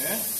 Yeah?